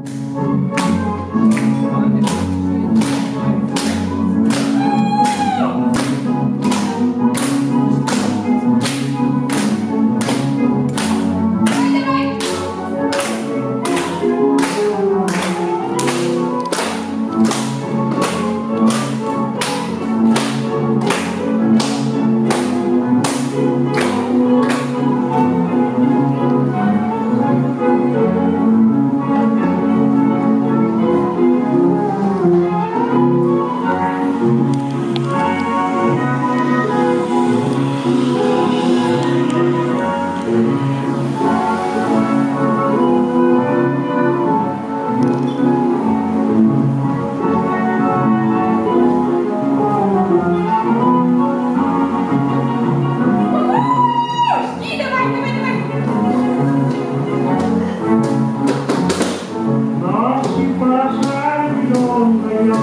Thank you.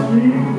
Amen.